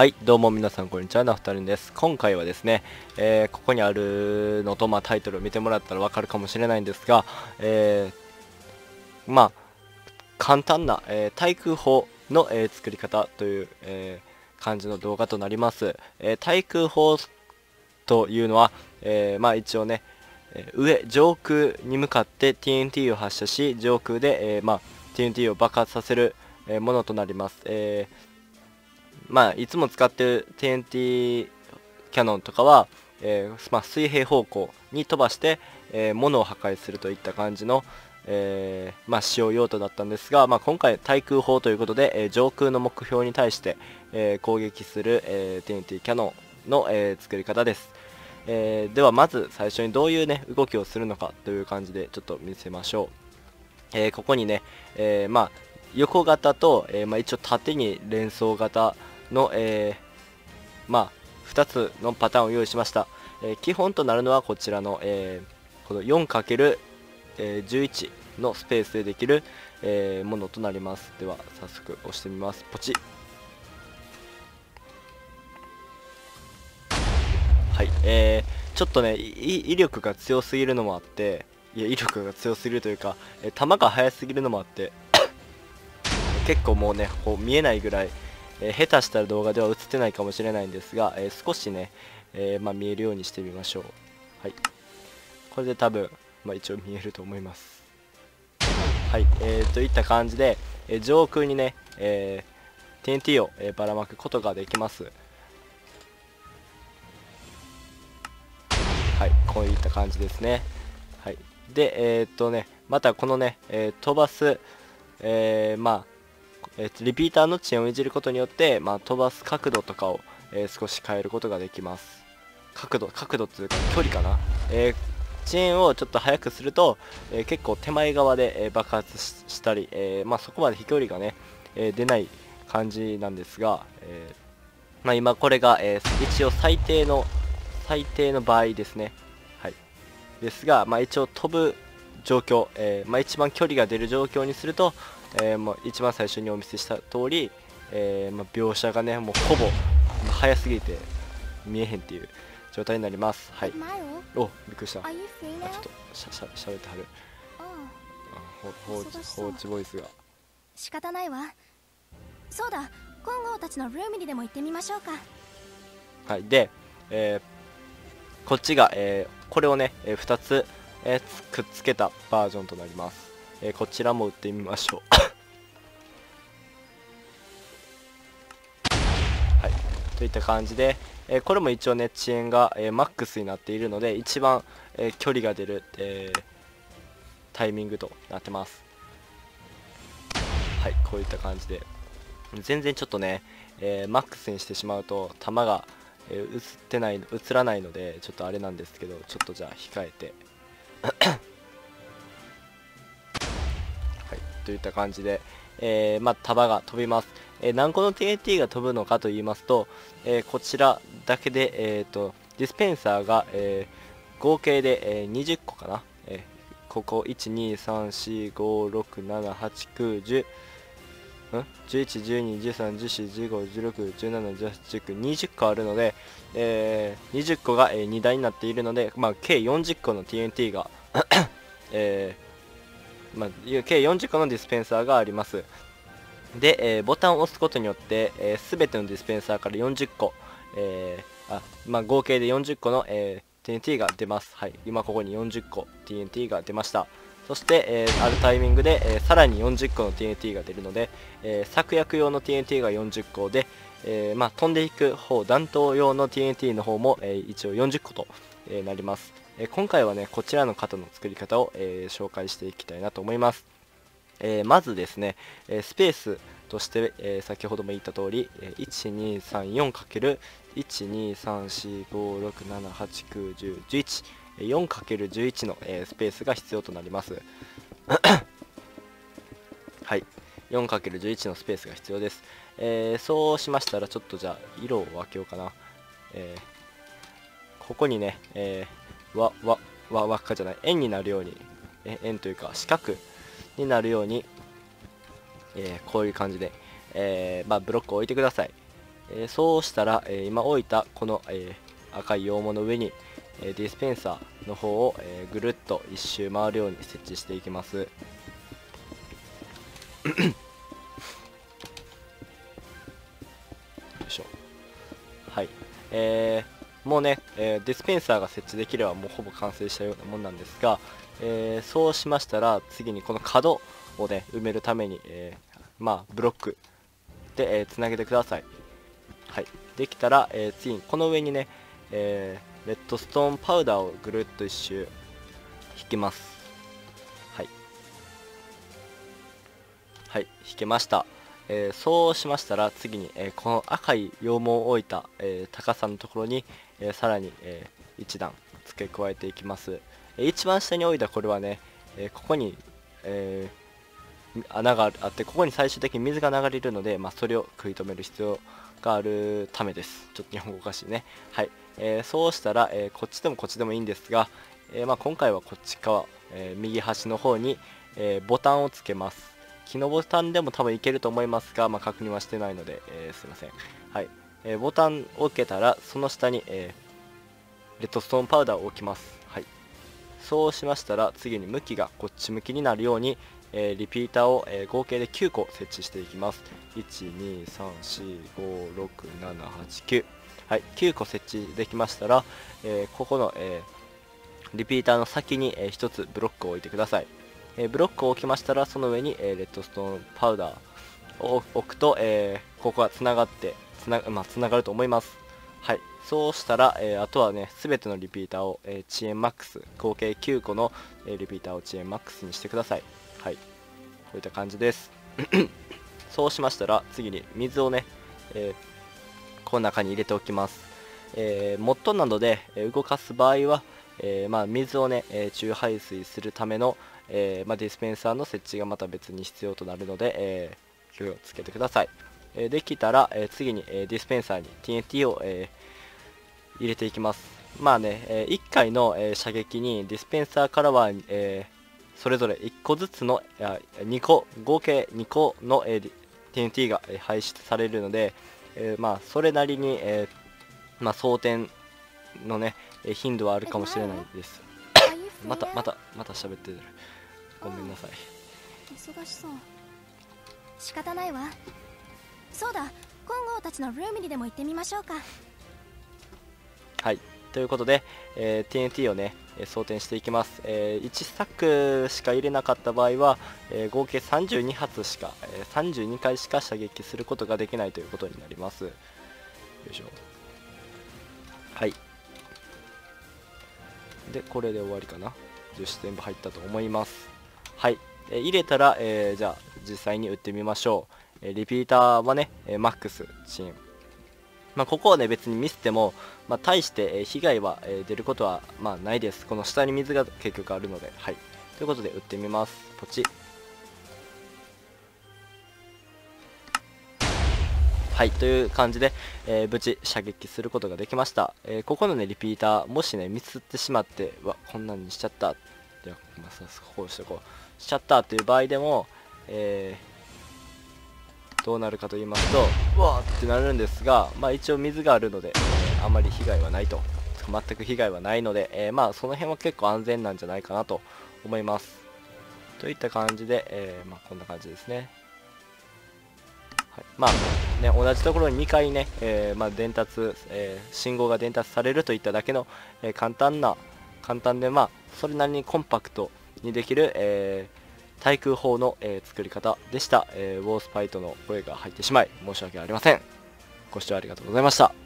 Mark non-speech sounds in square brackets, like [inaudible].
はいどうも皆さんこんにちはなふたるんです。今回はですね、えー、ここにあるのと、まあ、タイトルを見てもらったらわかるかもしれないんですが、えー、まあ簡単な、えー、対空砲の、え作り方という、え感じの動画となります、え対空砲というのは、えまあ一応ね上上空に向かって TNT を発射し上空で、えまあ、TNT を爆発させる、えものとなります、えーまあ、いつも使ってる TNT キャノンとかは、えー、まあ、水平方向に飛ばして、えー、物を破壊するといった感じの、えー、まあ、使用用途だったんですが、まあ、今回対空砲ということで、え上空の目標に対して、え攻撃する、え TNT キャノンの、え作り方です、えではまず最初にどういうね動きをするのかという感じでちょっと見せましょう、えここにね、えまあ、横型と、えまあ、一応縦に連想型の、えー、まあ、2つのパターンを用意しました。えー、基本となるのはこちらの、えー、この 4×11 のスペースでできる、えー、ものとなります。では、早速押してみます。ポチはい、えー、ちょっとね、威力が強すぎるのもあって、いや、威力が強すぎるというか、えー、弾が速すぎるのもあって、結構もうね、こう見えないぐらい、え、下手したら動画では映ってないかもしれないんですが、え、少しね、え、まあ、見えるようにしてみましょう。はい。これで多分、まあ、一応見えると思います。はい。えー、といった感じで、え上空にね、え TNT を、えばらまくことができます。はい。こういった感じですね。はい。でえっとねまたこのね、え飛ばすえまあえー、リピーターの遅延をいじることによって、まあ、飛ばす角度とかを、えー、少し変えることができます。角度角度っていうか距離かな、えー、遅延をちょっと速くすると、え結構手前側で、え爆発したり、えまあ、そこまで飛距離がね、え出ない感じなんですが、えまあ、今これが、え一応最低の最低の場合ですね。はい。ですが、まあ、一応飛ぶ状況、えまあ、一番距離が出る状況にすると、えー、もう一番最初にお見せした通り、えー、まあ、描写がねもうほぼ早すぎて見えへんっていう状態になります。はい。おびっくりした。あちょっとしゃしゃしゃべってはる。放置ボイスが。仕方ないわ。そうだ。金剛たちのルームにでも行ってみましょうか。はい。で、えー、こっちが、えー、これをね、えー、2つ、えー、くっつけたバージョンとなりますえー、こちらも打ってみましょう。[laughs] はい。といった感じで、えー、これも一応ね遅延が、えー、マックスになっているので一番、え距離が出る、えタイミングとなってます。はい。こういった感じで。全然ちょっとね、えマックスにしてしまうと球が、え映ってない映らないのでちょっとあれなんですけどちょっとじゃあ控えて。といった感じで、えー、まあ、束が飛びます。えー、何個の TNT が飛ぶのかと言いますと、えー、こちらだけで、えーと、ディスペンサーが、えー、合計で、えー、20個かな、えー、ここ12345678910 11121314151617181920個あるので、えー、20個が、えー、2台になっているので、まあ、計40個の TNT が [coughs] えーまあ、計40個のディスペンサーがあります。で、えー、ボタンを押すことによって、えー、全てのディスペンサーから40個、えーあまあ、合計で40個の、えー、TNT が出ます、はい、今ここに40個 TNT が出ました。そして、えー、あるタイミングで、えー、さらに40個の TNT が出るので、えー、策略用の TNT が40個で、えーまあ、飛んでいく方弾頭用の TNT の方も、えー、一応40個と、えー、なります。え今回はねこちらの型の作り方を、え紹介していきたいなと思います、えまずですね、えスペースとして、え先ほども言った通り、え 1234×123456789101 4×11 の、えスペースが必要となります。[coughs] はい。4×11 のスペースが必要です、えー、そうしましたらちょっとじゃあ色を分けようかな、えー、ここにね、えーわ、わ、わ、輪っかじゃない、円になるように、え円というか四角になるように、えー、こういう感じで、えー、まあ、ブロックを置いてください。えそうしたら、え今置いたこの、え赤い羊毛の上に、えディスペンサーの方を、えぐるっと一周回るように設置していきます。[coughs] よいしょ。はい。えー、もうね、えー、ディスペンサーが設置できればもうほぼ完成したようなもんなんですが、えー、そうしましたら次にこの角をね埋めるために、えまあブロックで、えつなげてください。はい。できたら、え次にこの上にね、えレッドストーンパウダーをぐるっと一周引きます。はい。はい。引けました。えー、そうしましたら次に、えー、この赤い羊毛を置いた、えー、高さのところに、えさらに、え1段付け加えていきます、え一番下に置いたこれはね、えここに、え穴があってここに最終的に水が流れるので、まあ、それを食い止める必要があるためです。ちょっと日本語おかしいね。はい、えそうしたら、えこっちでもこっちでもいいんですが、えまあ、今回はこっち側、え右端の方に、えボタンをつけます。木のボタンでも多分いけると思いますが、まあ、確認はしてないので、え、すいません。はい。えー、ボタンを置けたら、その下に、えー、レッドストーンパウダーを置きます。はい。そうしましたら、次に向きがこっち向きになるように、えリピーターを、え合計で9個設置していきます。1、2、3、4、5、6、7、8、9。はい。9個設置できましたら、えここの、えリピーターの先に、え1つブロックを置いてください。えブロックを置きましたらその上に、えレッドストーンパウダーを置くと、えここがつながってつな,、まあ、つながると思います。はい。そうしたら、えあとはね全てのリピーターを、え遅延マックス合計9個の、えリピーターを遅延マックスにしてください。はい。こういった感じです。[clears throat] そうしましたら次に水をね、え、この中に入れておきます、えー、 MOD などで動かす場合は、え、まあ、水をね、え注排水するための、え、まあ、ディスペンサーの設置がまた別に必要となるので、えー、気をつけてください、え、できたら、え次に、えディスペンサーに TNT を、え入れていきます。まあね、え1回の、え射撃にディスペンサーからは、えそれぞれ1個ずつの2個合計2個の、え TNT が、え排出されるので、えまあ、それなりに、えまあ、装填のね頻度はあるかもしれないです。またまたまた喋ってる。ごめんなさい。忙しそう。仕方ないわ。そうだ。金剛たちのルームにでも行ってみましょうか。はい。ということで、えー、TNT をね装填していきます、えー、1作しか入れなかった場合は、えー、合計32発しか、えー、32回しか射撃することができないということになります。よいしょ。はい。でこれで終わりかな。樹脂全部入ったと思います。はい、えー、入れたら、えー、じゃあ実際に打ってみましょう、え、リピーターはね、えマックスチーム。まあ、ここはね別にミスっても、まあ、大して、被害は、出ることは、まあ、ないです。この下に水が結局あるので。はい。ということで打ってみます。ポチ。はい。という感じで、えー、無事射撃することができました、えー、ここのねリピーターもしねミスってしまってわこんなにしちゃった。では、まあ、こうしてこう。しちゃったという場合でも、えー、どうなるかと言いますとうわーってなるんですが、まあ、一応水があるので、えー、あまり被害はないと。全く被害はないので、えー、まあその辺は結構安全なんじゃないかなと思います。といった感じで、えまあ、こんな感じですね。はい、まあね同じところに2回ね、え、まあ、伝達、え、信号が伝達されるといっただけの、え簡単な簡単でまあそれなりにコンパクトにできる、えー、対空砲の、えー、作り方でした、えー、ウォースパイトの声が入ってしまい申し訳ありません。ご視聴ありがとうございました。